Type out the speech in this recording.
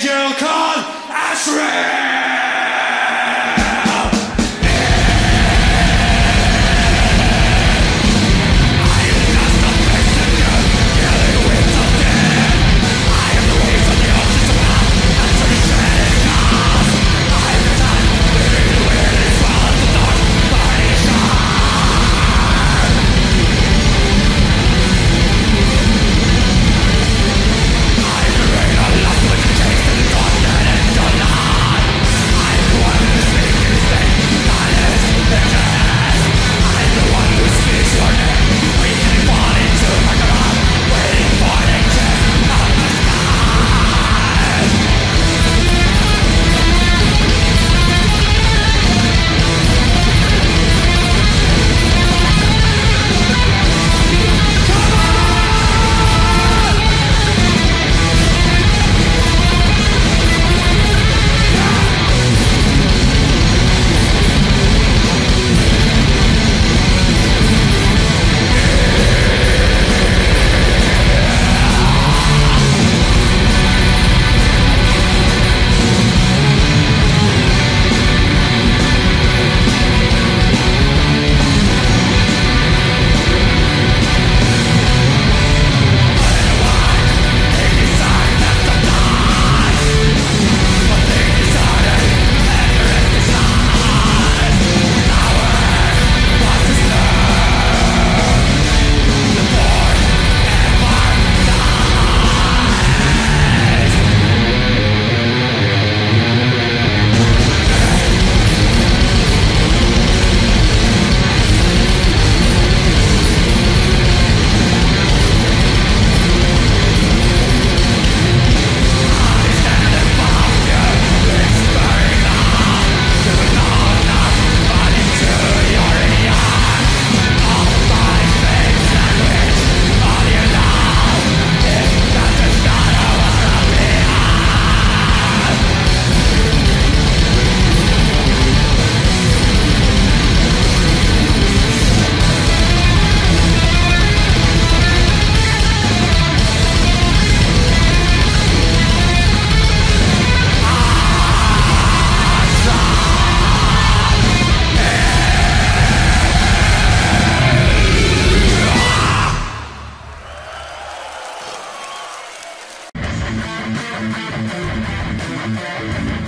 angel called Ashray! Música